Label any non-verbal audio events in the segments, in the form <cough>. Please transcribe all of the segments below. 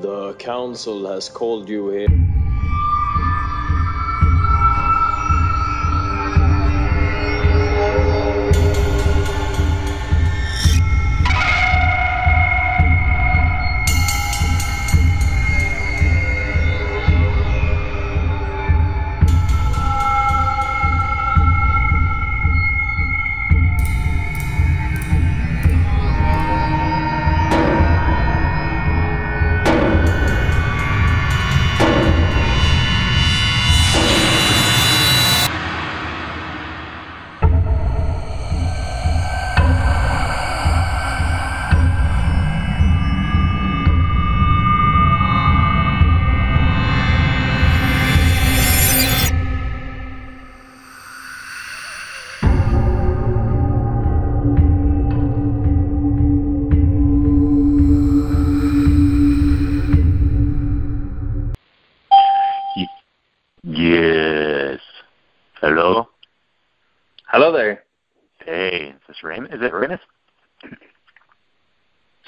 The council has called you here.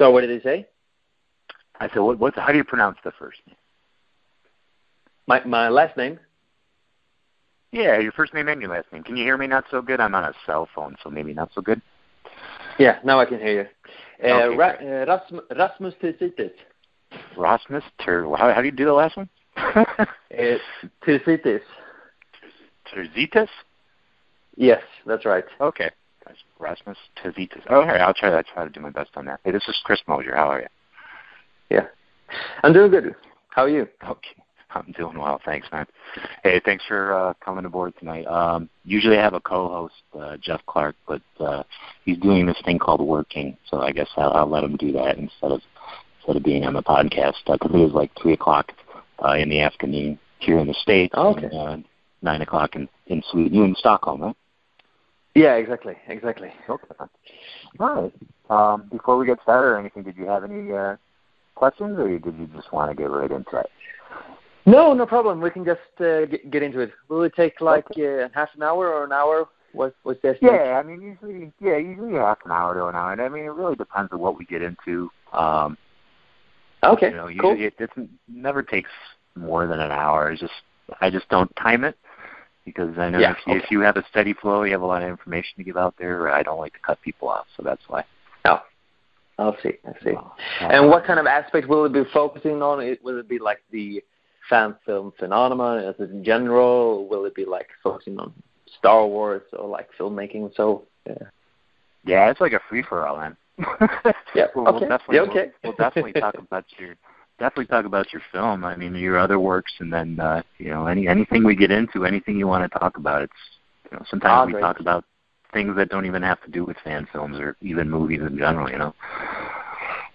So what did he say? I said, what? What's how do you pronounce the first name? My my last name? Yeah, your first name and your last name. Can you hear me? Not so good. I'm on a cell phone, so maybe not so good. Yeah, now I can hear you. Uh, Okay, Ra- uh, Rasmus, Rasmus Tirzitis. Rasmus Ter. How, how do you do the last one? <laughs> It's Tirzitis. Tirzitis. Yes, that's right. Okay. Rasmus Tirzitis. Oh, right. I'll try. I'll try to do my best on that. Hey, this is Chris Mosier. How are you? Yeah. I'm doing good. How are you? Okay. I'm doing well, thanks, man. Hey, thanks for uh, coming aboard tonight. Um, usually I have a co-host, uh, Jeff Clark, but uh, he's doing this thing called working, so I guess I'll, I'll let him do that instead of instead of being on the podcast because it was like three o'clock uh, in the afternoon here in the states, Okay. and uh, nine o'clock in in Sweden. You in Stockholm, right? Yeah, exactly, exactly. Okay. All right. Um, before we get started or anything, did you have any uh, questions, or did you just want to get right into it? No, no problem. We can just uh, get, get into it. Will it take like uh, half an hour or an hour? What what's the? Yeah, I mean, usually, yeah, usually half an hour to an hour. And I mean, it really depends on what we get into. Um, Okay. you know, cool. usually it, it never takes more than an hour. It's just I just don't time it because I know Yeah, if, you, okay. if you have a steady flow, you have a lot of information to give out there. I don't like to cut people off, so that's why. Oh, I'll see. I'll see. Uh, And what kind of aspect will it be focusing on? Will it be like the fan film phenomenon as in general? Will it be like focusing on Star Wars or like filmmaking? So yeah. Yeah, it's like a free for all, man. <laughs> Yeah, We'll, okay. we'll definitely Yeah, okay. We'll, we'll definitely talk about your definitely talk about your film. I mean, your other works, and then uh, you know any anything we get into, anything you want to talk about. It's you know sometimes Ah, we talk about things that don't even have to do with fan films or even movies in general. You know.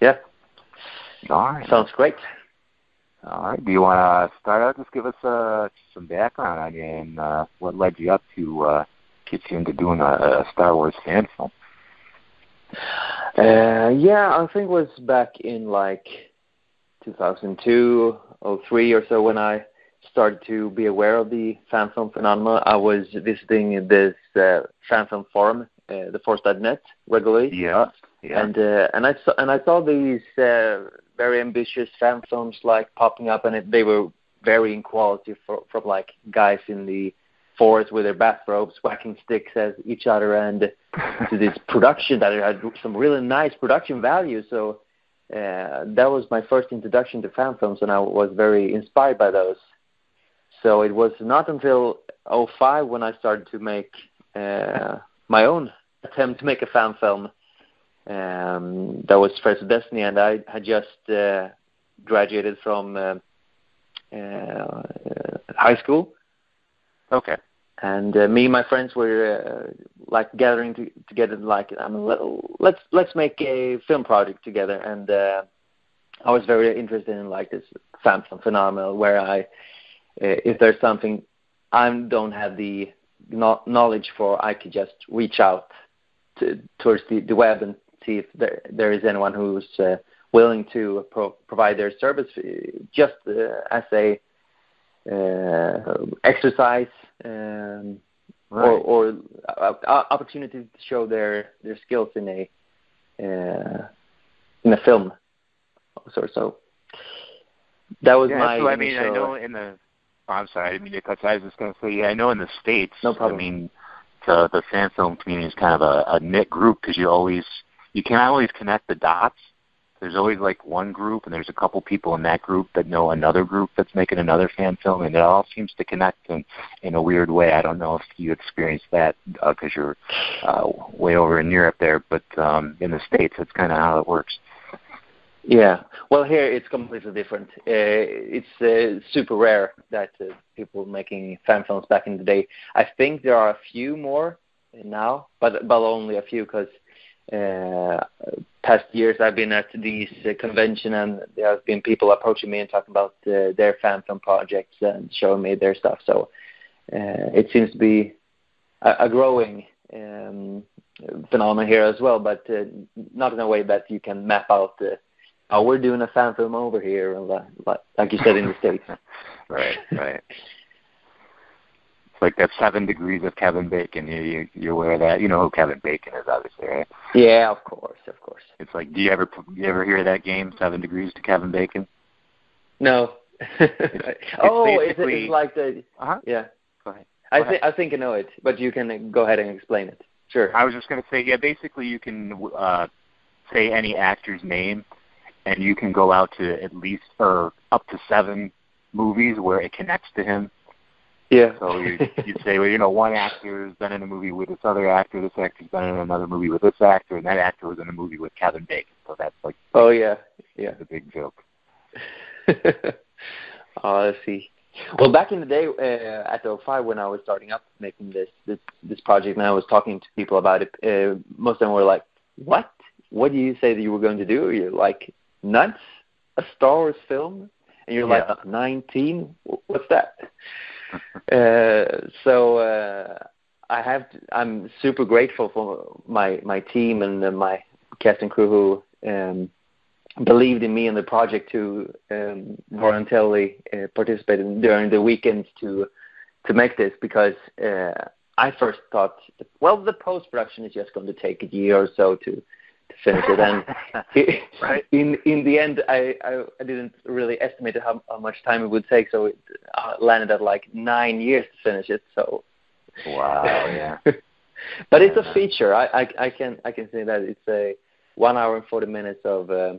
Yeah. All right. sounds great. All right. Do you want to start out? Just give us uh, some background on you and uh, what led you up to uh, get you into doing a, a Star Wars fan film. Uh, yeah, I think it was back in like 2002 or three or so when I started to be aware of the fan film phenomenon. I was visiting this uh, fan film forum, uh, the Force.net, regularly. Yeah. Yeah. and uh, and I saw and I saw these uh, very ambitious fan films like popping up, and it, they were varying quality for, from like guys in the forest with their bathrobes whacking sticks at each other, and to this <laughs> production that had some really nice production value. So uh, that was my first introduction to fan films, and I was very inspired by those. So it was not until '05 when I started to make uh, my own attempt to make a fan film um, that was Threads of Destiny, and I had just uh, graduated from uh, uh, high school, okay. And uh, me and my friends were uh, like gathering to, together, like um, let, let's let's make a film project together, and uh, I was very interested in like this film phenomenon where I, uh, if there's something I don't have the kno- knowledge for, I could just reach out to, towards the, the web and see if there there is anyone who's uh, willing to pro- provide their service uh, just uh, as a uh, exercise um, Right. or or uh, uh, opportunity to show their their skills in a uh, in a film. So so that was yeah, my. so, I mean, I know in the. Oh, I'm sorry, I didn't mean to cut. I was just going to say, yeah, I know in the states. No problem. I mean, the the fan film community is kind of a, a knit group because you always you can't always connect the dots. There's always like one group, and there's a couple people in that group that know another group that's making another fan film, and it all seems to connect in in a weird way. I don't know if you experienced that because you're uh, way over in Europe there, but um, in the states, that's kind of how it works. Yeah. Well, here it's completely different. Uh, it's uh, super rare that uh, people making fan films back in the day. I think there are a few more now, but but only a few because uh, past years I've been at these uh, convention and there have been people approaching me and talking about uh, their fan film projects and showing me their stuff. So uh, it seems to be a, a growing um, phenomenon here as well, but uh, not in a way that you can map out. Uh, oh, we're doing a fan film over here, like, like- like you said in the states. <laughs> Right, right. It's like that seven degrees of Kevin Bacon. You, you you're aware of that? You know who Kevin Bacon is, obviously, right? Yeah, of course, of course. It's like, do you ever you ever hear that game, Seven Degrees to Kevin Bacon? No. <laughs> oh, it's, basically- it's like the Uh-huh. yeah. Go ahead. I Go think I think I know it, but you can go ahead and explain it. Sure. I was just going to say, yeah, basically you can uh, say any actor's name, and you can go out to at least or up to seven movies where it connects to him. Yeah. So you you say, well, you know, one actor's been in a movie with this other actor, this actor's been in another movie with this actor, and that actor was in a movie with Kevin Bacon. So that's like oh yeah, yeah. the big joke. <laughs> oh, let's see. Well, back in the day uh, at the 05 when I was starting up making this this this project, and I was talking to people about it, uh, most of them were like, "What? What do you say that you were going to do?" You're like, "Nuts? A Star Wars film?" And you're Yeah. like, "19? What's that?" <laughs> uh, so uh, I have. To, I'm super grateful for my my team and uh, my cast and crew who um, believed in me and the project to um, voluntarily uh, participate in during the weekends to to make this because uh, I first thought, well, the post production is just going to take a year or so to to finish it, and Right. in in the end, I, I I didn't really estimate how, how much time it would take, so it uh, landed at like nine years to finish it. So Wow, yeah. <laughs> but it's a feature. I, I I can I can say that it's a one hour and forty minutes of uh,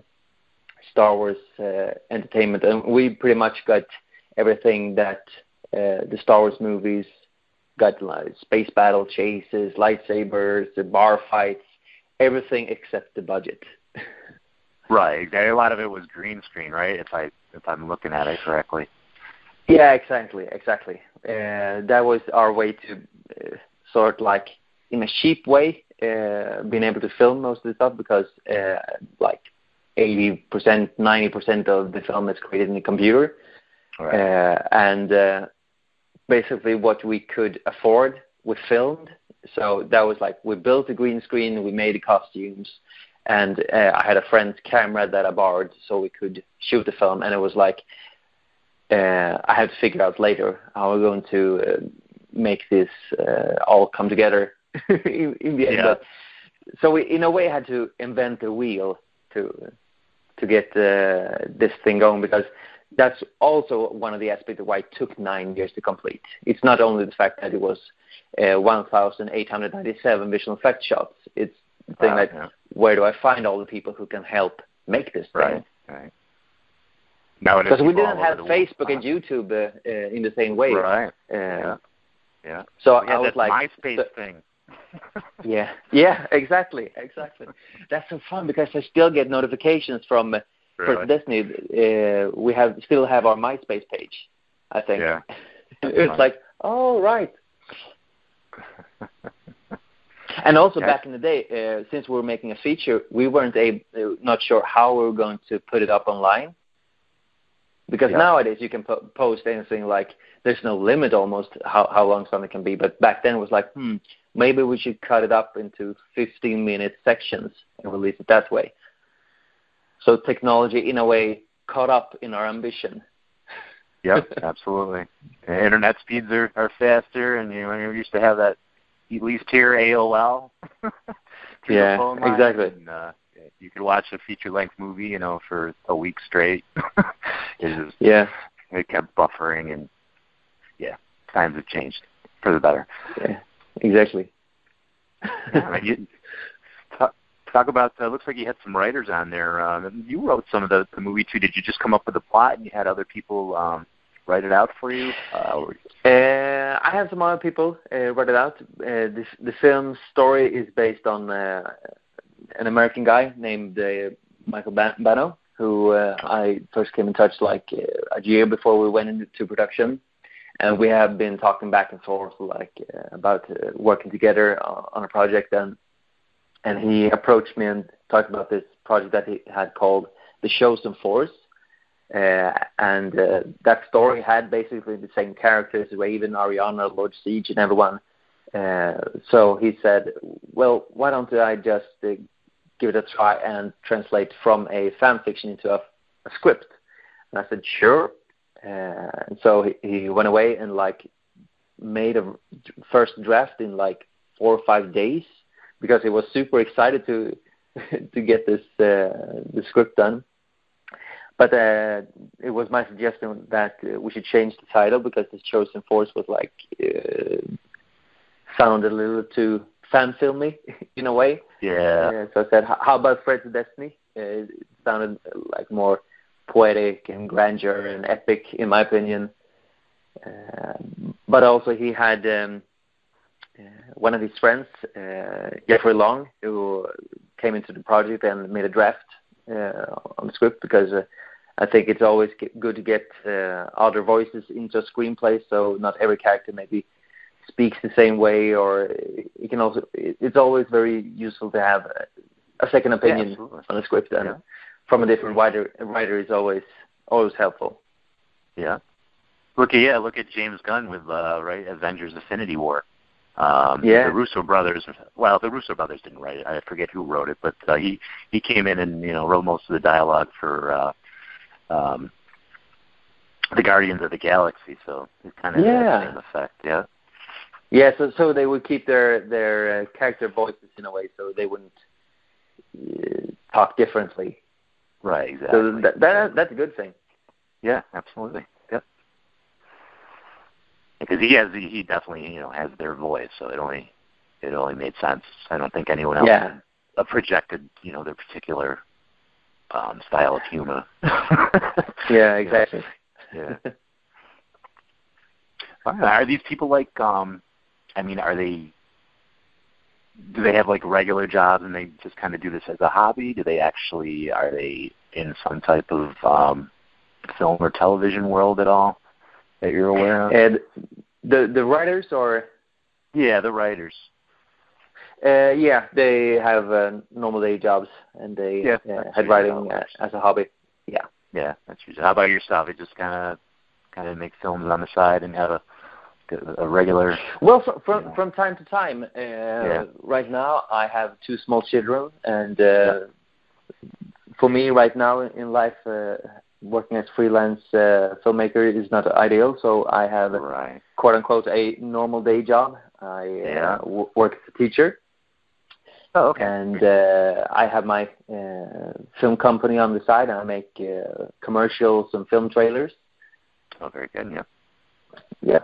Star Wars uh, entertainment, and we pretty much got everything that uh, the Star Wars movies got: like space battle chases, lightsabers, the bar fights, everything except the budget. <laughs> Right. exactly. A lot of it was green screen, right? If I if I'm looking at it correctly. Yeah, exactly, exactly. Uh, that was our way to uh, sort like in a cheap way uh, being able to film most of the stuff because uh, like 80%, 90% of the film is created in the computer. Right. Uh, and uh, basically what we could afford we filmed. So that was like we built a green screen, we made the costumes, and uh, I had a friend's camera that I borrowed so we could shoot the film. And it was like uh, I had to figure out later how we're going to uh, make this uh, all come together <laughs> in, in the end. Yeah. But, so we, in a way, had to invent a wheel to to get uh, this thing going because that's also one of the aspects of why it took nine years to complete. It's not only the fact that it was uh, 1,897 visual effect shots. It's the thing Wow, that yeah. where do I find all the people who can help make this thing? Right. Right. Because we didn't have over the world- Facebook and YouTube uh, uh, in the same way. Right. Uh, Yeah. Yeah. So yeah, I was like, MySpace so- thing. <laughs> yeah, yeah, exactly, exactly. That's so fun because I still get notifications from uh, Really? Destiny. Uh, we have still have our MySpace page. I think. Yeah. <laughs> it's fun. like, oh right. <laughs> And also back in the day, uh, since we were making a feature, we weren't able, uh, not sure how we were going to put it up online. Because Yeah. nowadays you can po- post anything like there's no limit almost how how long something can be. But back then it was like, hmm, maybe we should cut it up into 15 minute sections and release it that way. So technology, in a way, caught up in our ambition. Yep, <laughs> absolutely. Internet speeds are, are faster, and you know you used to have that at least here AOL. <laughs> Yeah, exactly. And, uh, you could watch a feature length movie, you know, for a week straight. <laughs> it just Yeah. it kept buffering and yeah, times have changed for the better. Yeah. Exactly. Yeah, I mean, you, talk, about. Uh, looks like you had some writers on there. Um, you wrote some of the, the movie too. Did you just come up with the plot and you had other people um, write it out for you? Uh, or, Uh, I have some other people uh, write it out. Uh, this, the film's story is based on uh, an American guy named uh, Michael Ban- Bano, who uh, I first came in touch like uh, a year before we went into production, and we have been talking back and forth like uh, about uh, working together on, on a project. And and he approached me and talked about this project that he had called The Chosen Force. Uh, and uh, that story had basically the same characters, Raven, Arianna, Lord Siege, and everyone. Uh, so he said, "Well, why don't I just uh, give it a try and translate from a fan fiction into a, a script?" And I said, "Sure." Uh, and so he, he went away and like made a first draft in like four or five days because he was super excited to <laughs> to get this uh, the script done. But uh, it was my suggestion that uh, we should change the title because the chosen force was like uh, sounded a little too fan filmy <laughs> in a way. yeah, Uh, so I said, "How about of Destiny?" Uh, it sounded like more poetic and grandeur and epic, in my opinion. Uh, but also, he had um, one of his friends, uh, Jeffrey Long, who came into the project and made a draft uh, on the script because uh, I think it's always good to get uh, other voices into a screenplay, so not every character maybe speaks the same way, or it can also. It's always very useful to have a, second opinion absolutely. on a script, and Yeah. from a different writer, writer is always always helpful. yeah. Look at yeah, look at James Gunn with uh, right Avengers: Infinity War. Um, Yeah. The Russo brothers. Well, the Russo brothers didn't write it. I forget who wrote it, but uh, he he came in and you know wrote most of the dialogue for uh, um, the Guardians of the Galaxy. So it kind of Yeah. had the same effect. Yeah. Yeah, so so they would keep their their uh, character voices in a way, so they wouldn't uh, talk differently. Right. Exactly. So that, that that's a good thing. Yeah, absolutely. Because he has, he definitely, you know, has their voice, so it only, it only made sense. I don't think anyone else Yeah. projected, you know, their particular um, style of humor. <laughs> Yeah, exactly. Yeah. <laughs> Are these people like, um, I mean, are they? Do they have like regular jobs and they just kind of do this as a hobby? Do they actually are they in some type of um, film or television world at all that you're aware of? and the the writers are Yeah, the writers. uh, yeah they have uh, normal day jobs and they Yeah, uh, had writing uh, as a hobby. Yeah. Yeah, that's usually. How about yourself? You just kind of kind of make films on the side and have a a regular. Well, from from, Yeah. from time to time. Uh, Right now, I have two small children, and uh, for me, right now in life, uh, working as freelance uh, filmmaker is not ideal. So I have Right. quote unquote a normal day job. I Yeah. uh, w- work as a teacher, Oh, okay. and uh, I have my uh, film company on the side. And I make uh, commercials and film trailers. Oh, very good. Yeah. Yeah.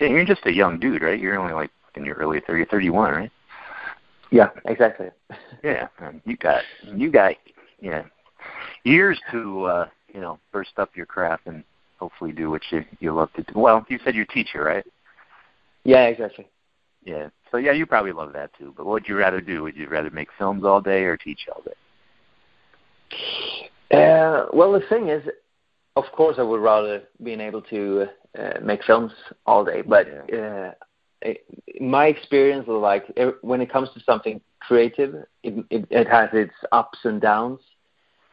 Yeah, you're just a young dude, right? You're only like in your early 30, 31, right? Yeah, exactly. <laughs> Yeah. You got you got yeah years to uh, you know burst up your craft and hopefully do what you you love to do. Well, you said you're a teacher, right? Yeah, exactly. Yeah. So yeah, you probably love that too. But what would you rather do? Would you rather make films all day or teach all day? Uh, well, the thing is, of course, I would rather being able to uh, make films all day. But uh, it, my experience, of like when it comes to something creative, it, it, it has its ups and downs.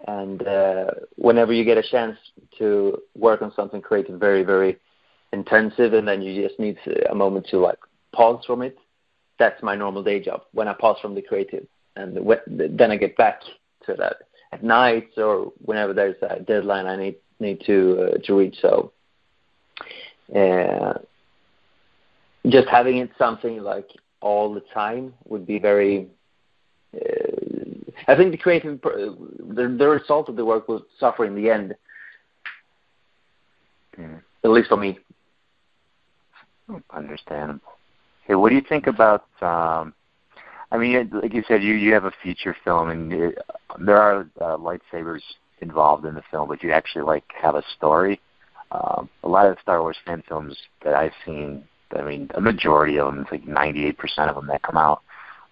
And uh, whenever you get a chance to work on something creative, very, very intensive, and then you just need a moment to like pause from it. That's my normal day job. When I pause from the creative, and then I get back to that at night or whenever there's a deadline I need need to uh, to reach. So, uh, just having it something like all the time would be very uh, I think the creative, the, the result of the work will suffer in the end. Mm. At least for me. Understandable. Hey, what do you think about? Um, I mean, like you said, you you have a feature film, and it, there are uh, lightsabers involved in the film, but you actually like have a story. Um, a lot of Star Wars fan films that I've seen, I mean, a majority of them, it's like 98% of them that come out,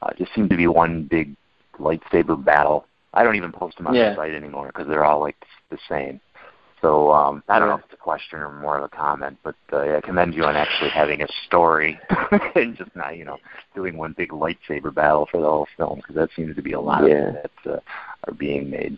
uh, just seem to be one big lightsaber battle. I don't even post them on yeah. the site anymore because they're all like the same. So um, I don't know if it's a question or more of a comment, but uh, yeah, I commend you on actually having a story <laughs> and just not, you know, doing one big lightsaber battle for the whole film because that seems to be a lot yeah. that uh, are being made.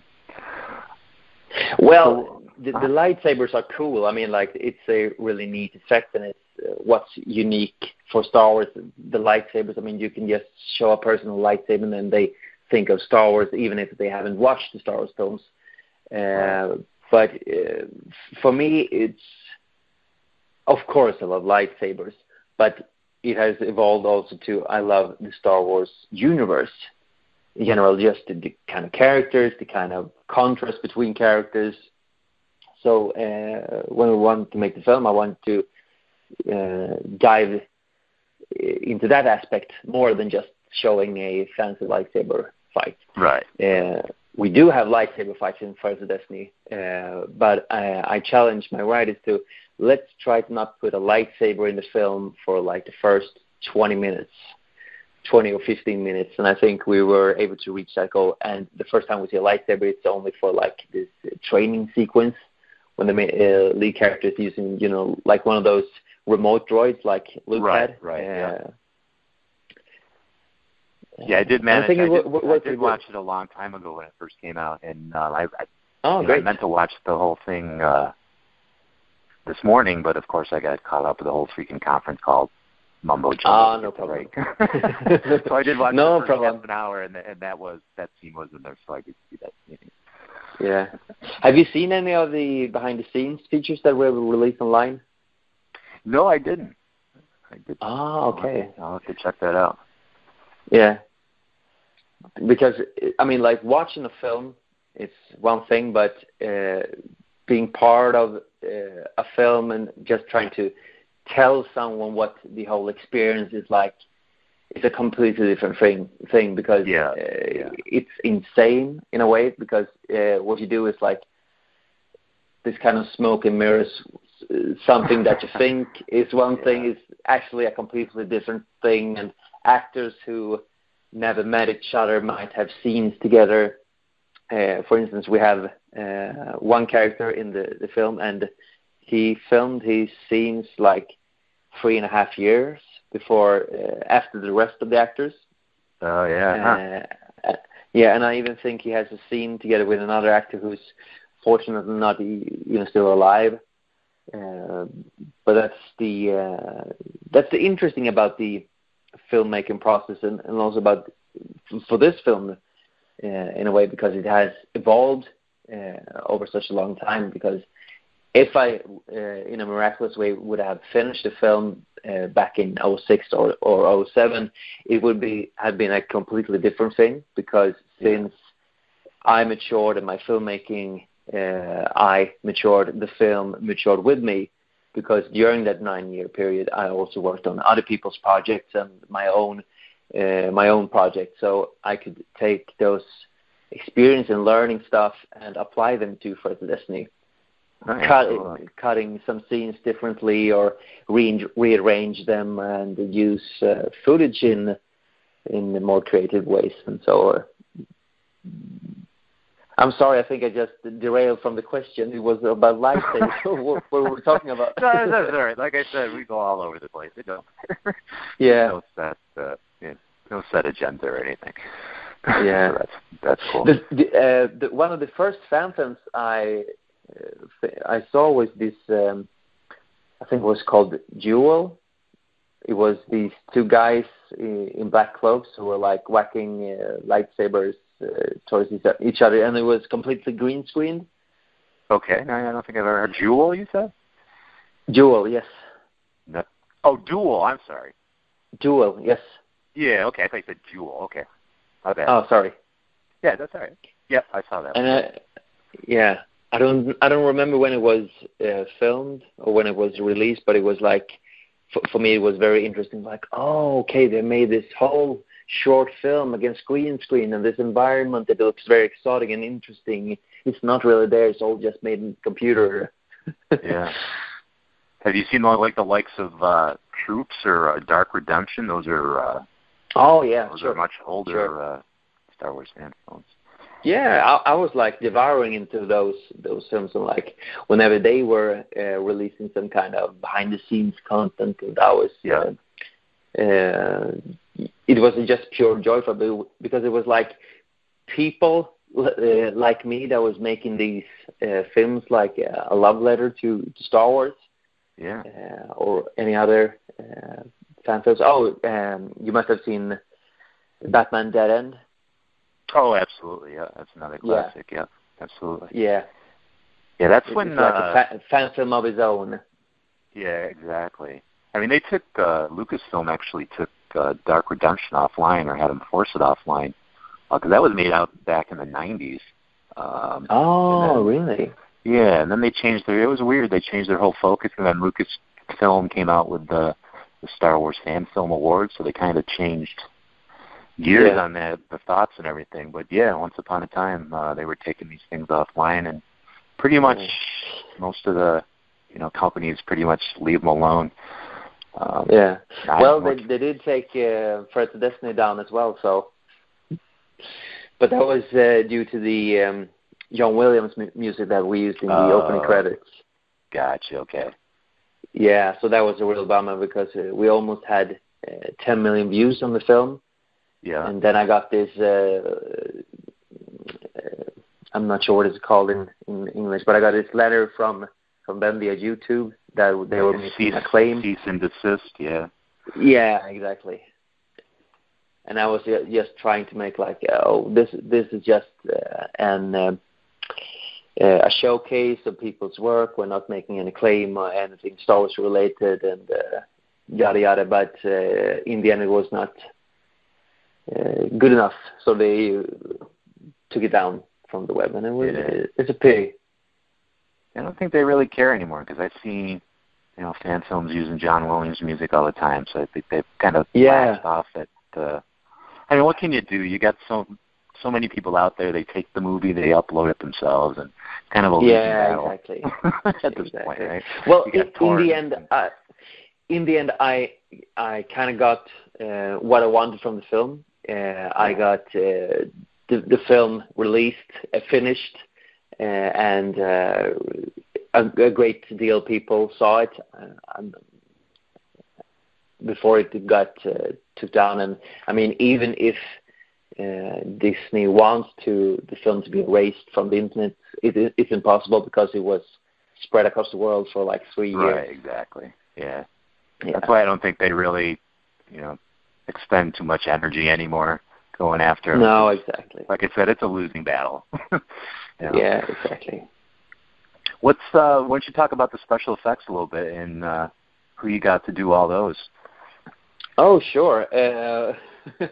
Well, the, the lightsabers are cool. I mean, like it's a really neat effect, and it's uh, what's unique for Star Wars. The lightsabers. I mean, you can just show a person a lightsaber, and then they think of Star Wars, even if they haven't watched the Star Wars films. Uh, but uh, for me, it's of course I love lightsabers, but it has evolved also to I love the Star Wars universe in general, just the, the kind of characters, the kind of contrast between characters. So uh, when we wanted to make the film, I wanted to uh, dive into that aspect more than just showing a fancy lightsaber fight. Right. Uh, we do have lightsaber fights in Threads of Destiny, uh, but I, I challenge my writers to let's try to not put a lightsaber in the film for like the first 20 minutes, 20 or 15 minutes, and I think we were able to reach that goal. And the first time we see a lightsaber, it's only for like this training sequence when the uh, lead character is using, you know, like one of those remote droids like Luke right, had. Right. Uh, yeah. Yeah, I did manage. I, I did, I did watch it a long time ago when it first came out, and uh, I, I, oh, you. Know, I meant to watch the whole thing uh, this morning, but of course I got caught up with the whole freaking conference call mumbo jumbo. Ah, no problem. <laughs> <laughs> so I did watch no the first problem. half an hour, and, and that was that scene was in there, so I could see that scene. Yeah. Have you seen any of the behind the scenes features that were released online? No, I didn't. I did. Ah, okay. I'll have to check that out. Yeah. Because I mean, like watching a film, it's one thing, but uh, being part of uh, a film and just trying to tell someone what the whole experience is like it's a completely different thing thing because yeah, uh, yeah. it's insane in a way because uh, what you do is like this kind of smoke and mirrors something that you think is one <laughs> yeah. thing is actually a completely different thing and actors who never met each other might have scenes together uh, for instance we have uh, one character in the, the film and he filmed his scenes like three and a half years before uh, after the rest of the actors. Oh yeah. Uh, yeah, and I even think he has a scene together with another actor who's fortunately not you know still alive. Uh, but that's the uh, that's the interesting about the filmmaking process and, and also about for this film uh, in a way because it has evolved uh, over such a long time. Because if I, uh, in a miraculous way, would have finished the film uh, back in 06 or, or 07, it would be have been a completely different thing. Because since I matured in my filmmaking, uh, I matured, the film matured with me because during that nine-year period, I also worked on other people's projects and my own uh, my own project, so I could take those experience and learning stuff and apply them to Threads of Destiny. Cut, cutting some scenes differently or re- rearrange them and use uh, footage in in more creative ways and so on. I'm sorry, I think I just derailed from the question. It was about lifestyle. what, what were we talking about? no, that's all right. Like I said, we go all over the place. You <laughs> know. yeah. No set, uh, yeah, no set agenda or anything. <laughs> Yeah, so that's that's cool. The, the, uh, the, one of the first films I I saw was this. Um, I think it was called Duel. It was these two guys in, in black cloaks who were like whacking uh, lightsabers uh, towards each other, and it was completely green screened. Okay, no, I don't think I've ever heard Jewel, You said Jewel, yes. No. Oh, Duel. I'm sorry. Duel, yes. Yeah. Okay, I thought you said Jewel. Okay. My bad. Oh, sorry. Yeah, that's all right. Yep, I saw that. And I, yeah, I don't I don't remember when it was uh, filmed or when it was released, but it was like for, for me it was very interesting. Like, oh, okay, they made this whole short film against green screen and this environment that looks very exotic and interesting. It's not really there. It's all just made in computer. <laughs> yeah. Have you seen like the likes of uh, Troops or uh, Dark Redemption? Those are. Uh, oh yeah, those sure. are much older Sure. uh, Star Wars fan films. Yeah, I, I was like devouring into those those films, and like whenever they were uh, releasing some kind of behind the scenes content, that was Yeah. Uh, uh, it was just pure joy for me because it was like people uh, like me that was making these uh, films like uh, a love letter to, to Star Wars Yeah. uh, or any other uh, fan films. Oh, um, you must have seen Batman Dead End. Oh, absolutely. Yeah, that's another classic. Yeah, absolutely. Yeah, Yeah, that's it's when. like uh, a fa- fan film of his own. Yeah, exactly. I mean, they took uh, Lucasfilm actually took uh, Dark Redemption offline or had them force it offline because that was made out back in the '90s. Um, Oh, then- really? Yeah, and then they changed their. It was weird. They changed their whole focus, and then Lucasfilm came out with the, the Star Wars Fan Film Awards, so they kind of changed gears Yeah. on that, the thoughts and everything. But yeah, once upon a time, uh, they were taking these things offline, and pretty much most of the, you know, companies pretty much leave them alone. Um, Yeah. Well, they they did take uh, of Destiny down as well, so. But that was uh, due to the um, John Williams mu- music that we used in the Oh. opening credits. Gotcha. Okay. Yeah, so that was a real bummer because uh, we almost had uh, 10 million views on the film, Yeah. and then I got this. Uh, uh, I'm not sure what it's called in, in English, but I got this letter from from them via YouTube that they were making cease, a claim. cease and desist. Yeah. Yeah, exactly. And I was just trying to make like, oh, this this is just uh, an um, uh, a showcase of people's work. We're not making any claim or anything Star Wars related, and uh, yada yada. But uh, in the end, it was not uh, good enough, so they uh, took it down from the web, and it was Yeah. it's a pity. I don't think they really care anymore because I see, you know, fan films using John Williams music all the time. So I think they've kind of Yeah. off it. Uh, I mean, what can you do? You got so so many people out there. They take the movie, they upload it themselves, and kind of a Yeah, battle exactly. <laughs> at this point, right? Well, in, in the end, I, in the end, I I kind of got uh, what I wanted from the film. Uh, I got uh, the the film released, uh, finished, uh, and uh, a, a great deal of people saw it. Uh, before it got uh, took down, and I mean, even if uh, Disney wants to the film to be erased from the internet, it, it, it's impossible because it was spread across the world for like three Right, years. exactly. Yeah. Yeah. That's why I don't think they really, you know, expend too much energy anymore going after. No, exactly. Like I said, it's a losing battle. <laughs> Know? Yeah, exactly. What's uh why don't you talk about the special effects a little bit and uh who you got to do all those? Oh, sure. Uh, <laughs>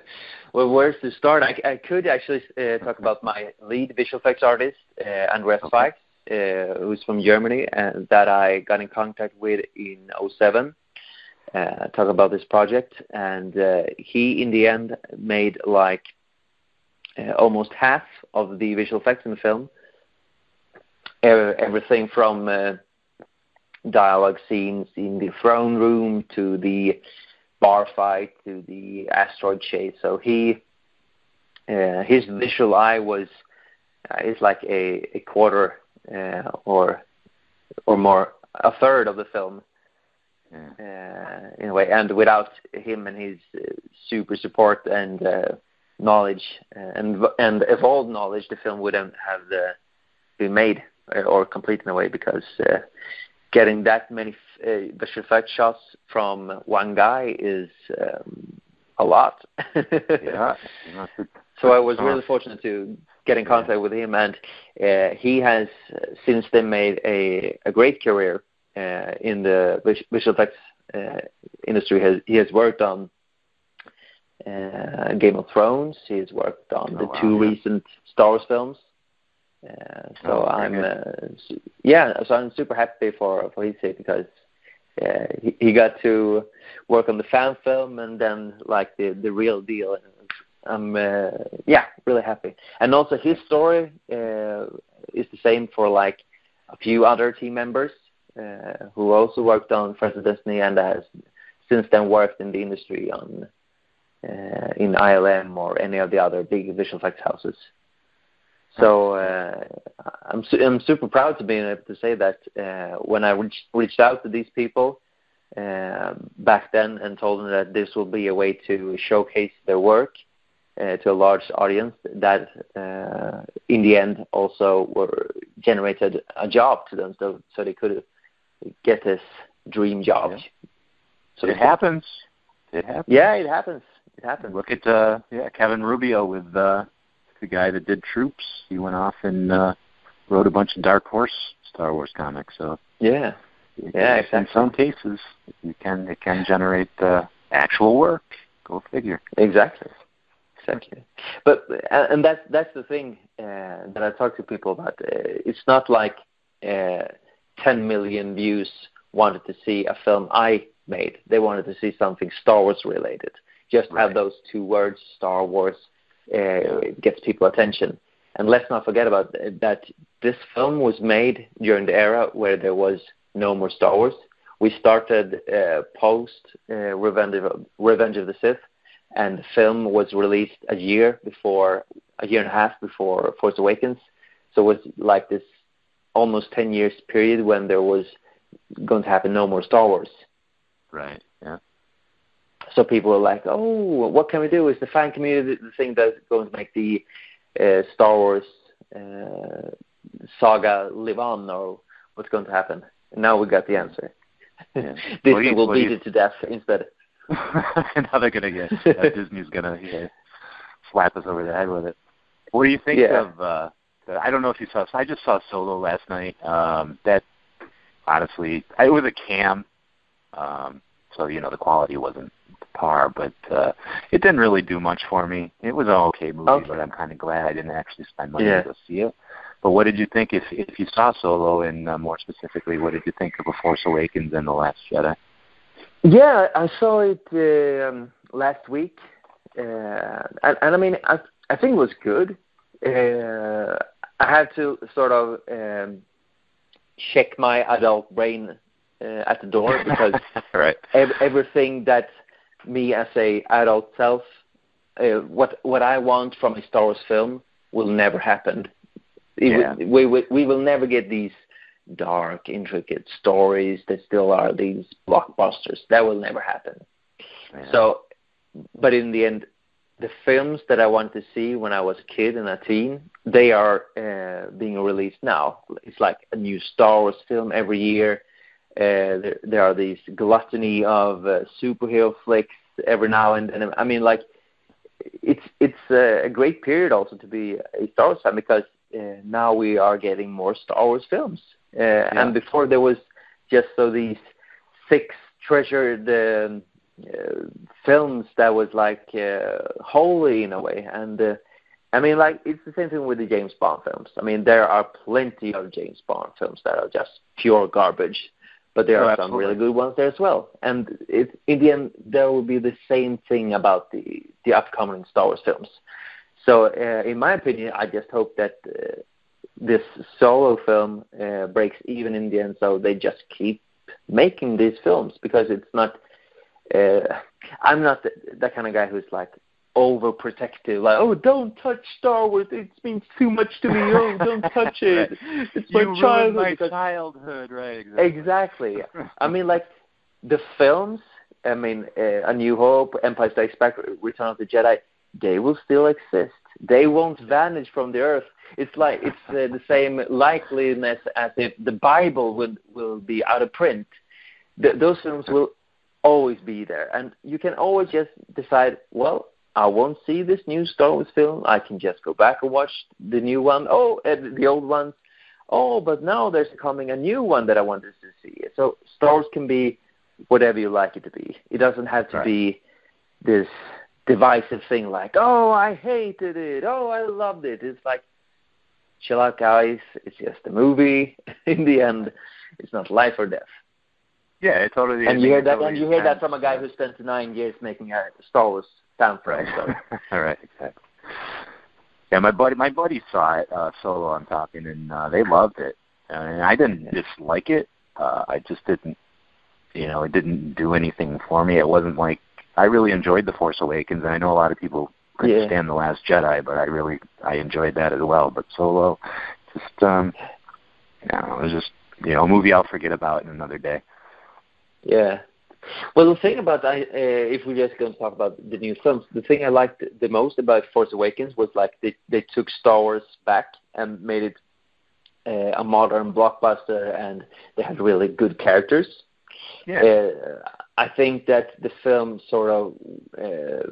well, where's to start? I, I could actually uh, talk about my lead visual effects artist, uh, Andreas Okay. Fikes, uh, who's from Germany, and that I got in contact with in 07. Uh, talk about this project, and uh, he, in the end, made like uh, almost half of the visual effects in the film. Everything from uh, dialogue scenes in the throne room to the bar fight to the asteroid chase. So he, uh, his visual eye was uh, is like a, a quarter uh, or or more, a third of the film Yeah. uh, in a way. And without him and his uh, super support and uh, knowledge uh, and and evolved knowledge, the film wouldn't have uh, been made uh, or complete in a way because uh, getting that many uh, visual effect shots from one guy is um, a lot. <laughs> Yeah. You know, it's- So I was really fortunate to get in contact with him, and uh, he has since then made a, a great career uh, in the visual effects uh, industry. Has he has worked on uh, Game of Thrones. He's worked on Oh, the wow, two yeah. recent Star Wars films. Uh, so Oh, I'm, uh, yeah, so I'm super happy for for his sake because uh, he, he got to work on the fan film and then like the the real deal. I'm uh, yeah really happy, and also his story uh, is the same for like a few other team members uh, who also worked on Threads of Destiny and has since then worked in the industry on in ILM or any of the other big visual effects houses. So uh, I'm su- I'm super proud to be able to say that uh, when I reached reached out to these people uh, back then and told them that this will be a way to showcase their work uh, to a large audience, that uh, in the end also were generated a job to them, so so they could get this dream job. Yeah. So it happens. It happens. Yeah, it happens. It happens. Look at uh, yeah, Kevin Rubio with uh, the guy that did Troops. He went off and uh, wrote a bunch of Dark Horse Star Wars comics. So Yeah. Yeah, in some cases, you can it can generate uh, actual work. Go figure. Exactly. Exactly. But uh, and that's that's the thing uh, that I talk to people about. Uh, it's not like uh, 10 million views wanted to see a film I made. They wanted to see something Star Wars related. Just Right. have those two words, Star Wars, uh, gets people attention. And let's not forget about that. This film was made during the era where there was no more Star Wars. We started uh, post uh, Revenge of Revenge of the Sith, and the film was released a year before, a year and a half before Force Awakens. So it was like this almost 10 years period when there was going to happen no more Star Wars. Right. So people were like, "Oh, what can we do? Is the fan community the thing that's going to make the uh, Star Wars uh, saga live on, or what's going to happen?" And now we got the answer. <laughs> Yeah. Disney you- will beat you- it to death instead. <laughs> now they're gonna get uh, <laughs> Disney's gonna yeah, slap us over the head with it. What do you think Yeah. of? uh the, I don't know if you saw. I just saw Solo last night. Um That honestly, it was a cam, um, so you know the quality wasn't par, but uh it didn't really do much for me. It was an okay movie, Okay. but I'm kind of glad I didn't actually spend money Yeah. to go see it. But what did you think if if you saw Solo, and uh, more specifically, what did you think of The Force Awakens and The Last Jedi? Yeah, I saw it um, last week, uh, and, and I mean, I, I think it was good. Uh, I had to sort of um, check my adult brain uh, at the door <laughs> because right. ev- everything that me as a adult self, uh, what what I want from a Star Wars film will never happen. Yeah. will- we, we we will never get these dark, intricate stories that still are these blockbusters. That will never happen. Yeah. So, but in the end, the films that I wanted to see when I was a kid and a teen, they are uh, being released now. It's like a new Star Wars film every year. Uh, there, there are these gluttony of uh, superhero flicks every now and then. I mean, like it's it's a great period also to be a Star Wars fan because uh, now we are getting more Star Wars films. Uh, And before there was just so these six treasured um, uh, films that was like uh, holy in a way. And uh, I mean, like it's the same thing with the James Bond films. I mean, there are plenty of James Bond films that are just pure garbage, but there Oh, are some really good ones there as well. And it, in the end, there will be the same thing about the the upcoming Star Wars films. So, uh, in my opinion, I just hope that uh, this solo film uh, breaks even in the end, so they just keep making these films because it's not. Uh, I'm not the, that kind of guy who's like overprotective, like oh don't touch Star Wars, it means too much to me. Oh <laughs> don't touch it, it's my childhood. my childhood, right? Exactly. Exactly. <laughs> I mean, like the films. I mean, uh, A New Hope, Empire Strikes Back, Return of the Jedi. They will still exist. They won't vanish from the earth. It's like it's uh, the same likeliness as if the Bible would will be out of print. Th- those films will always be there, and you can always just decide. Well, I won't see this new Star Wars film. I can just go back and watch the new one. Oh, and the old ones oh, but now there's coming a new one that I wanted to see. So Star Wars can be whatever you like it to be. It doesn't have to Right. be this divisive thing like, "Oh, I hated it. Oh, I loved it." It's like, chill out, guys. It's just a movie. <laughs> In the end, it's not life or death. Yeah, it totally. And you hear that, totally and you hear that from a guy who spent nine years making a Star Wars film. So. <laughs> All right, exactly. Yeah, my buddy, my buddy saw it uh, solo. I'm talking, and uh, they loved it. And I didn't dislike it. Uh, I just didn't, you know, it didn't do anything for me. It wasn't like I really enjoyed the Force Awakens, and I know a lot of people couldn't Yeah. stand the Last Jedi, but I really I enjoyed that as well. But Solo, just um, you know, it was just you know a movie I'll forget about in another day. Yeah. Well, the thing about I, uh, if we're just going to talk about the new films, the thing I liked the most about Force Awakens was like they they took Star Wars back and made it uh, a modern blockbuster, and they had really good characters. Yeah. Uh, I think that the film sort of uh,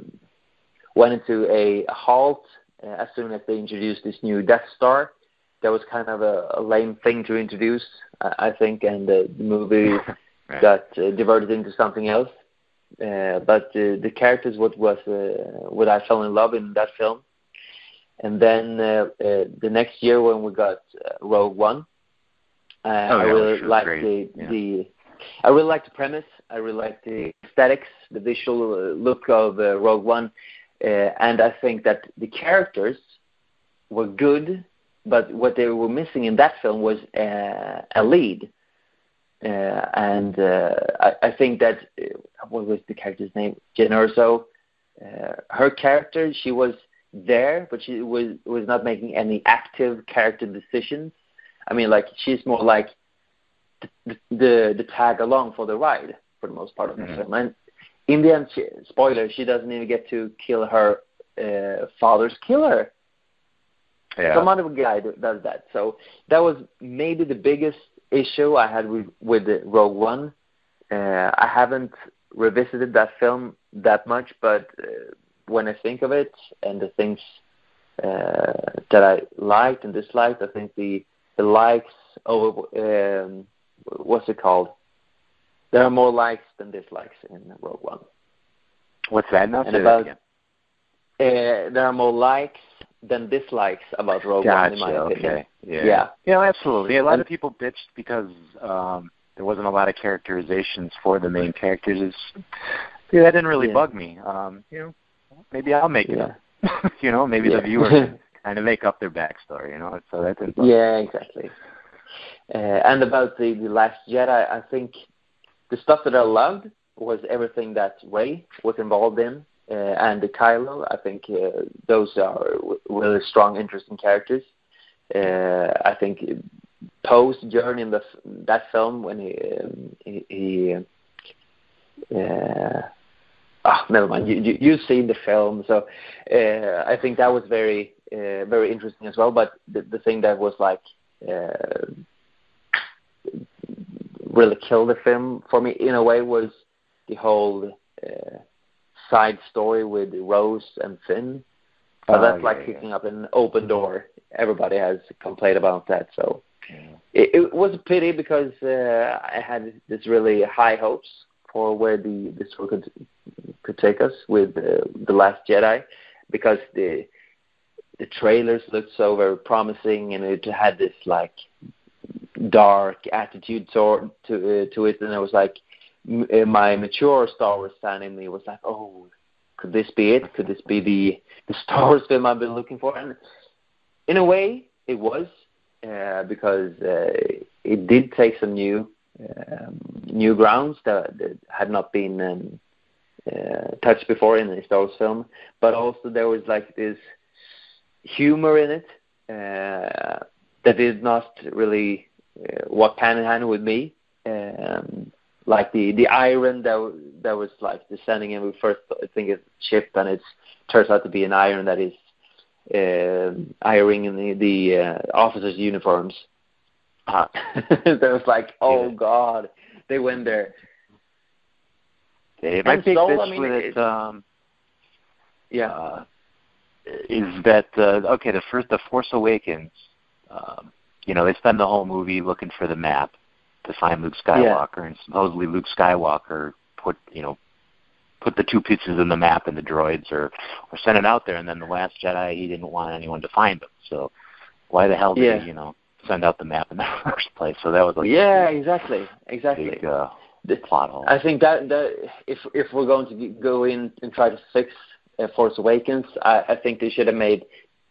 went into a halt uh, as soon as they introduced this new Death Star. That was kind of a, a lame thing to introduce, I I think, and the, the movie <laughs> Right. got uh, diverted into something else. Uh, but uh, the characters, what was uh, what I fell in love in that film, and then uh, uh, the next year when we got uh, Rogue One, uh, Oh, I yeah, really was liked great. the Yeah. the I really liked the premise. I really liked the aesthetics, the visual uh, look of uh, Rogue One, uh, and I think that the characters were good, but what they were missing in that film was uh, a lead. Uh, and uh, I, I think that uh, what was the character's name? Jyn Erso. Uh, her character, she was there, but she was was not making any active character decisions. I mean, like she's more like the the, the tag along for the ride for the most part of the Mhm. film. And in the end, she, spoiler, she doesn't even get to kill her uh, father's killer. yeah. Some other guy does that. So that was maybe the biggest issue I had with with the Rogue One. Uh, I haven't revisited that film that much, but uh, when I think of it and the things uh, that I liked and disliked, I think the the likes over um, what's it called? There are more likes than dislikes in Rogue One. What's that now? And that about- again. Uh, there are more likes than dislikes about Rogue One, in my Gotcha. opinion. Okay. Yeah. Yeah. Yeah, absolutely. A lot And- of people bitched because um there wasn't a lot of characterizations for the main characters. It's, yeah, that didn't really Yeah. bug me. Um, you know, maybe I'll make it up. <laughs> you know, maybe Yeah. the viewer <laughs> kind of make up their backstory. You know, so that didn't. Bug me. Yeah, exactly. Uh, and about the, the Last Jedi, I think the stuff that I loved was everything that Rey was involved in, uh, and Kylo. I think uh, those are really strong, interesting characters. Uh, I think Poe's journey in the, that film when he um, he, he uh, ah never mind you, you you've seen the film so uh, I think that was very uh, very interesting as well but the, the thing that was like uh, really killed the film for me in a way was the whole uh, side story with Rose and Finn but Oh, that's yeah, like yeah. kicking up an open door everybody has complained about that so Yeah. it, it was a pity because uh, I had this really high hopes for where the the story could could take us with uh, the Last Jedi, because the the trailers looked so very promising and it had this like dark attitude to to uh, to it, and I was like, my mature Star Wars fan in me was like, oh, could this be it? Could this be the the <laughs> Star Wars film I've been looking for? And in a way, it was uh, because uh, it did take some new um, new grounds that, that had not been um, uh, touched before in a Star Wars film, but also there was like this humor in it uh, that did not really uh, walk hand in hand with me. Um, like the the iron that that was like descending and we first I think it's chip and it turns out to be an iron that is uh, ironing in the, the uh, officers' uniforms. <laughs> Uh, there was like, oh Yeah. god, they went there. And big Soul, bitch I mean, with it, it- um, Yeah, uh, is that uh, okay? The first, the Force Awakens. Um, you know, they spend the whole movie looking for the map to find Luke Skywalker, and supposedly Luke Skywalker put, you know, put the two pieces in the map and the droids or or sent it out there and then the last Jedi he didn't want anyone to find them. So why the hell did Yeah. he, you know, send out the map in the <laughs> first place? So that was like yeah, big, exactly, exactly. big uh, The- plot hole. I think that that if if we're going to go in and try to fix uh, Force Awakens, I, I think they should have made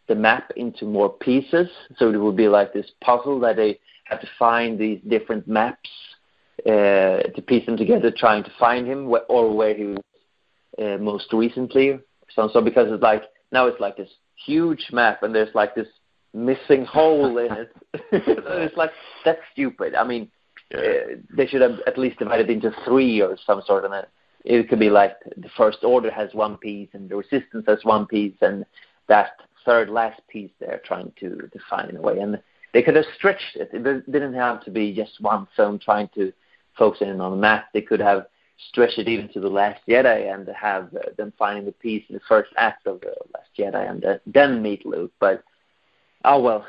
the map into more pieces, so it would be like this puzzle that they have to find these different maps uh, to piece them together, trying to find him wh- or where he was uh, most recently. So so because it's like now it's like this huge map and there's like this missing hole in it. <laughs> it's like that's stupid. I mean, uh, they should have at least divided into three or some sort of a, it could be like the first order has one piece and the resistance has one piece and that third last piece they're trying to define in a way and they could have stretched it it didn't have to be just one film trying to focus in on the map they could have stretched it even to the last jedi and have uh, them finding the piece in the first act of the last jedi and uh, then meet luke but oh well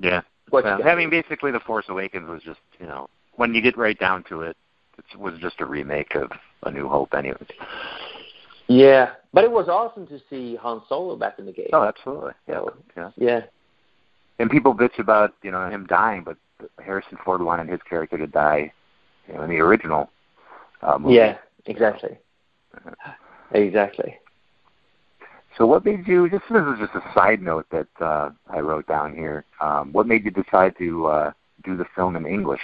yeah. what Well, I mean, do? basically, The Force Awakens was just, you know, when you get right down to it, it was just a remake of A New Hope, anyways. yeah but it was awesome to see han solo back in the game Oh, absolutely. Yeah, So- yeah. yeah And people bitch about, you know, him dying, but Harrison Ford wanted his character to die, you know, in the original uh, movie. Yeah, exactly. Exactly. So, what made you? Just this is just a side note that uh, I wrote down here. Um, what made you decide to uh, do the film in English?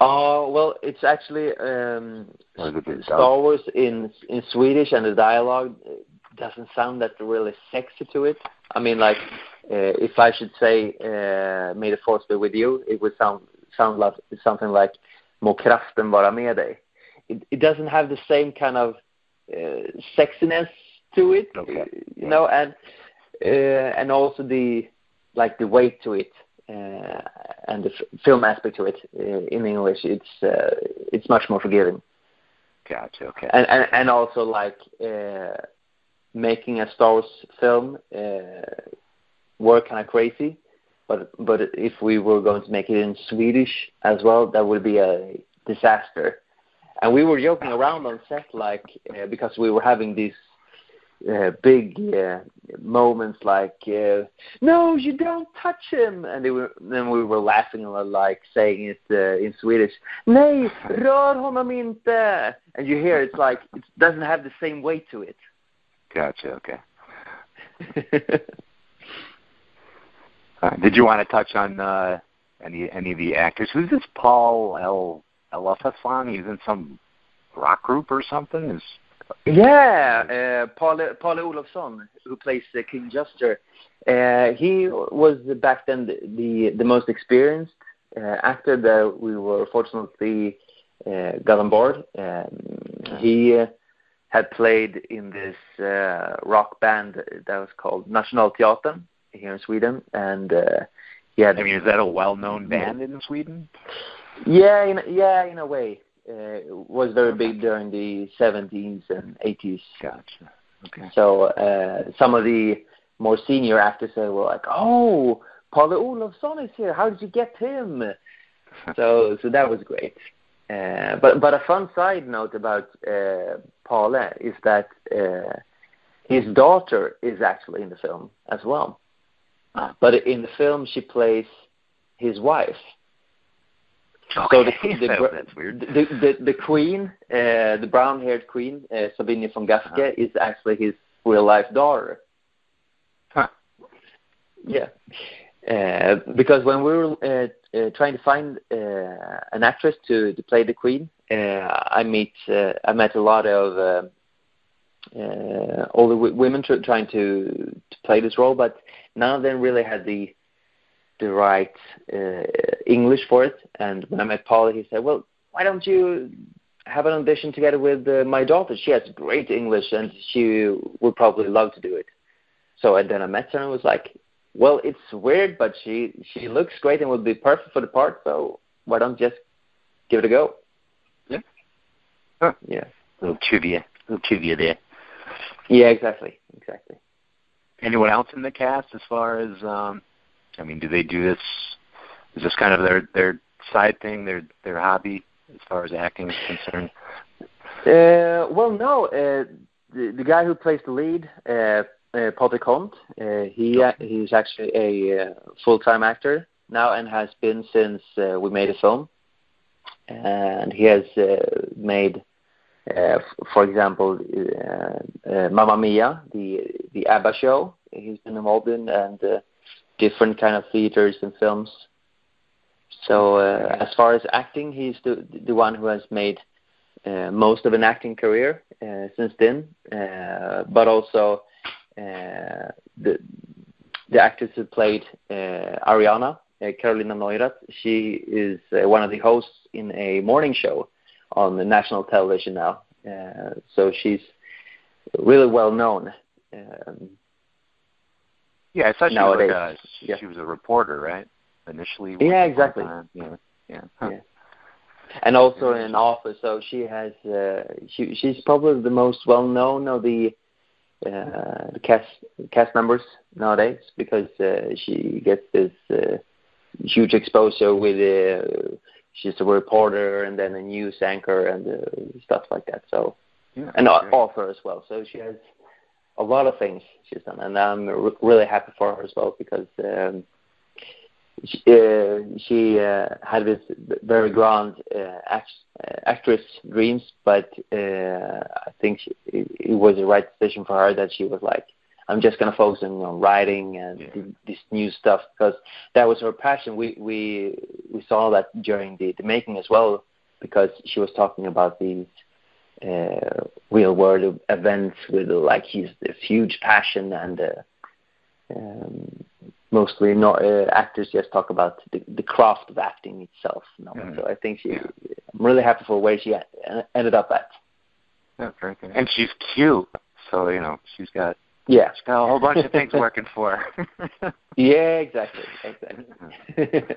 Oh well, it's actually um, it Star Wars in in Swedish, and the dialogue uh, doesn't sound that really sexy to it. I mean, like uh, if I should say uh, "May the Force be with you," it would sound sound like something like "Må kraften vara med dig." It, it doesn't have the same kind of uh, sexiness to it, Okay. you know, and uh, and also the like the weight to it uh, and the f- film aspect to it uh, in English. It's uh, it's much more forgiving Gotcha. Okay. and and, and also like uh, making a Star Wars film uh, work kind of crazy. But but if we were going to make it in Swedish as well, that would be a disaster. And we were joking around on set, like uh, because we were having these uh, big uh, moments, like uh, "No, you don't touch him," and they were, then we were laughing a lot, like saying it uh, in Swedish. Nej, rör honom inte. And you hear it's like it doesn't have the same weight to it. Gotcha. Okay. Uh, did you want to touch on uh, any any of the actors? Who's this Paul L. Elafaslan? He's in some rock group or something. Is yeah, uh, Paul Paul Olofsson, who plays uh, King Juster, uh, he was back then the the, the most experienced uh, actor that we were fortunately uh, got on board. Um, he uh, had played in this uh, rock band that was called Nationalteatern here in Sweden, and uh, he had I mean, is that a well-known band in Sweden? Yeah, in yeah, in a way, uh, it was very big during the 70s and 80s. Gotcha. Okay. So uh, some of the more senior actors were like, "Oh, Paul Olofsson is here. How did you get him?" <laughs> so so that was great. Uh, but but a fun side note about uh, Paul is that uh, his daughter is actually in the film as well. But in the film, she plays his wife. So the, Okay, the, <laughs> that's weird. the, the, the queen, uh, the brown-haired queen, uh, Sabine von Gaske, Uh-huh. is actually his real-life daughter. Huh. Yeah, uh, because when we were uh, uh, trying to find uh, an actress to, to play the queen, uh, I meet uh, I met a lot of uh, older w- women tr- trying to to play this role, but none of them really had the the right English for it. And when I met Paul, he said, "Well, why don't you have an audition together with my daughter? She has great English, and she would probably love to do it." So and then I met her and was like, "Well, it's weird, but she she looks great and would be perfect for the part. So why don't you just give it a go?" Yeah. Huh. Yeah. little trivia, little trivia there. Yeah. Exactly. Exactly. Anyone else in the cast as far as um I mean, do they do this is this kind of their their side thing, their their hobby as far as acting is concerned? Uh, well, no. Uh, the, the guy who plays the lead, uh, uh, Paul Comte, uh, he uh, he's actually a uh, full-time actor now and has been since uh, we made a film. And he has uh, made, uh, f- for example, uh, uh, Mamma Mia, the the ABBA show. He's been involved in and uh, different kind of theaters and films. So uh, as far as acting, he's the the one who has made uh, most of an acting career uh, since then. Uh, but also the the actress who played uh, Arianna, uh, Carolina Neurath, she is uh, one of the hosts in a morning show on the national television now. Uh, so she's really well known. Um, Yeah, I thought she Nowadays, was like a, yeah. she was a reporter, right? Initially. Yeah, once upon a exactly. Yeah. Yeah. Huh. Yeah. and also in office. So she has uh, she she's probably the most well known of the uh, the cast cast members nowadays because uh, she gets this uh, huge exposure with uh, she's a reporter and then a news anchor and uh, stuff like that. So Yeah. and great. author as well. So she has a lot of things she's done, and I'm r- really happy for her as well because um, she, uh, she uh, had this very grand uh, act- uh, actress dreams, but uh, I think she, it, it was the right decision for her that she was like, I'm just gonna focus on, on writing and Yeah. th- this new stuff because that was her passion. We we we saw that during the, the making as well because she was talking about these uh, real world events with like his this huge passion and uh, um, mostly not uh, actors just talk about the, the craft of acting itself. You know? Mhm. So I think she, Yeah. I'm really happy for where she en- ended up at. Yeah, very good. And she's cute, so you know she's got Yeah. she's got a whole bunch of things working for her. <laughs> Yeah, exactly, exactly. <laughs>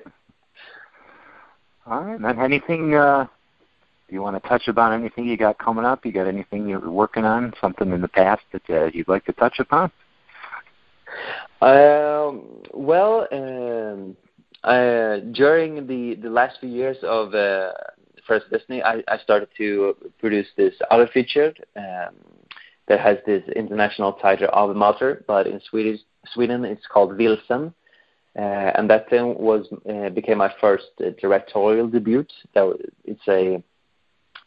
All right, man. Anything? uh Do you want to touch about anything you got coming up? You got anything you're working on? Something in the past that uh, you'd like to touch upon? Um, well, um, uh, during the, the last few years of uh, First Destiny, I, I started to produce this other feature um, that has this international title Ave Mater, but in Swedish, Sweden it's called Vilsen. Uh, and that then was uh, became my first uh, directorial debut. That was, it's a,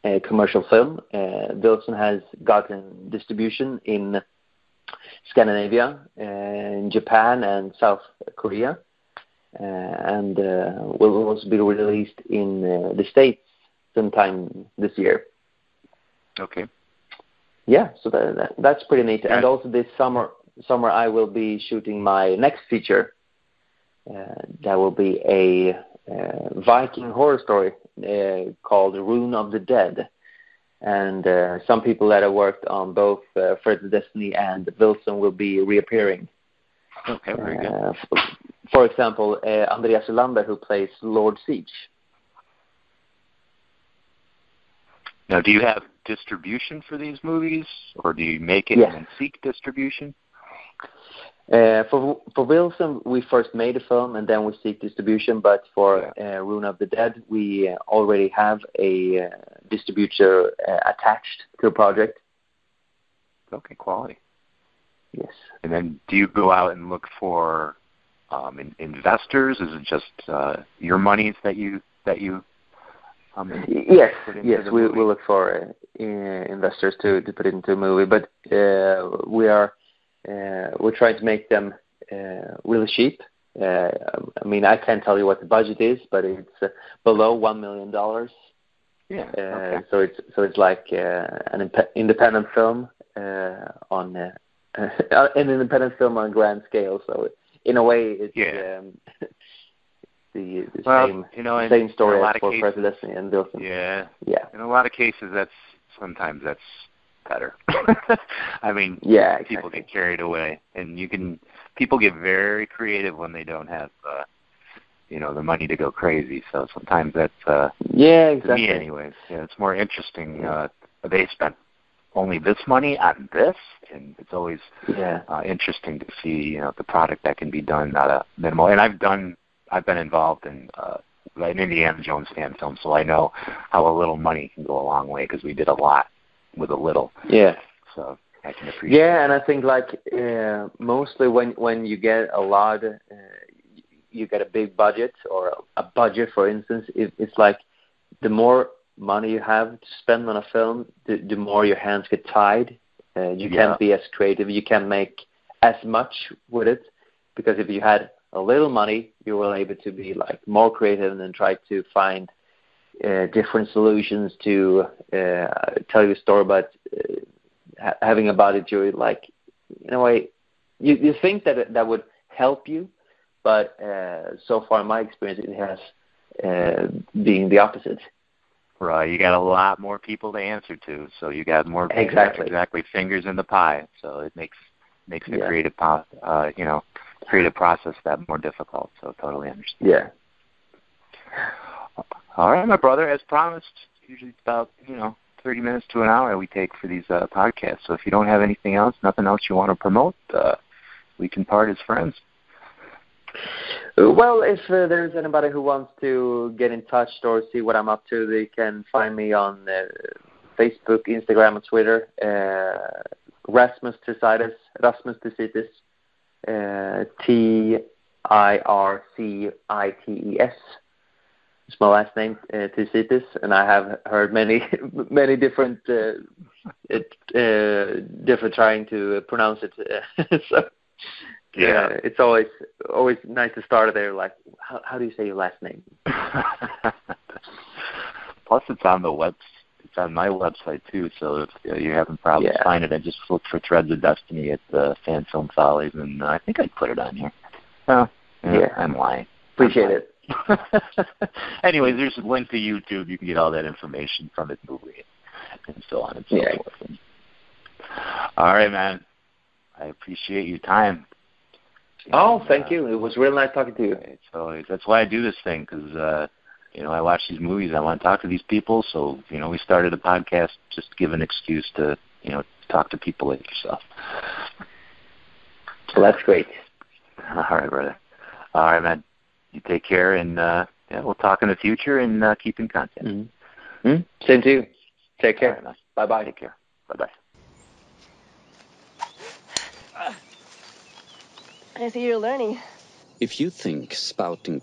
a commercial film. Uh, Vilsen has gotten distribution in Scandinavia, uh, in Japan and South Korea, uh, and uh, will also be released in uh, the States sometime this year. Okay. Yeah, so that, that, that's pretty neat. Yeah. And also this summer, summer I will be shooting my next feature. Uh, that will be a uh, Viking horror story uh, called Rune of the Dead. And uh, some people that have worked on both uh, Threads Destiny and Vilsen will be reappearing. Okay. Very good. Uh, f- for example, uh, Andreas Ulander, who plays Lord Siege. Now, do you have distribution for these movies, or do you make it Yes. and seek distribution? Uh, for for Vilsen, we first made a film and then we seek distribution. But for uh, Rune of the Dead, we already have a uh, distributor uh, attached to the project. Okay, quality. Yes. And then, do you go out and look for um, in, investors? Is it just uh, your monies that you that you? Um, Yes, yes, we we look for investors to to put it into a movie, but uh, we are we're trying to make them uh, really cheap. Uh, I mean, I can't tell you what the budget is, but it's uh, below one million dollars. yeah. Uh, okay. So it's so it's like uh, an imp- independent film uh, on uh, <laughs> an independent film on grand scale. So in a way, it's Yeah. um, <laughs> the, the Well, same you know, same story in a lot as for cases, President and Vilsen. Yeah. Yeah. In a lot of cases, that's sometimes that's better. <laughs> I mean, Yeah, exactly. people get carried away, and you can people get very creative when they don't have, uh, you know, the money to go crazy. So sometimes that's uh, Yeah, to exactly. me, anyways. Yeah, it's more interesting. Uh, they spent only this money on this, and it's always Yeah. uh, interesting to see you know the product that can be done at a minimal. And I've done I've been involved in uh, an Indiana Jones fan film, so I know how a little money can go a long way because we did a lot with a little. Yeah. So I can appreciate. Yeah, and I think like uh, mostly when when you get a lot, uh, you get a big budget or a budget, for instance, it, it's like the more money you have to spend on a film, the, the more your hands get tied. Uh, you Yeah. can't be as creative. You can't make as much with it because if you had a little money, you were able to be like more creative and then try to find uh, different solutions to uh, tell your story. But uh, ha- having a body you're like, in a way, you you think that that would help you, but uh, so far in my experience, it has uh, been the opposite. Right, you got a lot more people to answer to, so you got more Exactly. exactly fingers in the pie. So it makes makes the Yeah. creative po- uh, you know creative process that more difficult. So totally understand. Yeah. All right, my brother, as promised, usually it's about you know thirty minutes to an hour we take for these uh, podcasts. So if you don't have anything else, nothing else you want to promote, uh, we can part as friends. Well, if uh, there's anybody who wants to get in touch or see what I'm up to, they can find me on uh, Facebook, Instagram, and Twitter. Uh, Rasmus Tirzitis, Rasmus Tirzitis, uh, T I R C I T E S. It's my last name, uh, Tirzitis, and I have heard many, <laughs> many different, uh, it, uh, different trying to pronounce it. <laughs> so Yeah. uh, it's always always nice to start there. Like, how, how do you say your last name? <laughs> Plus, it's on the web. It's on my website too. So if uh, you're having problems Yeah. finding it, just look for Threads of Destiny at the Fan Film Follies, and uh, I think I put it on here. Oh, yeah, Yeah. I'm lying. Appreciate it. <laughs> Anyways, there's a link to YouTube. You can get all that information from it movie and so on and so Yeah. forth. And, all right, man. I appreciate your time. Oh, thank uh, you. It was real nice talking to you. So that's why I do this thing because uh, you know I watch these movies. I want to talk to these people. So you know we started a podcast just to give an excuse to you know talk to people like yourself. Well, that's great. <laughs> All right, brother. All right, man. You take care, and uh, yeah, we'll talk in the future and uh, keep in contact. Mm-hmm. Hmm? Same to you. Take care. right. Bye bye. Take care. Bye bye. I see you're learning. If you think spouting.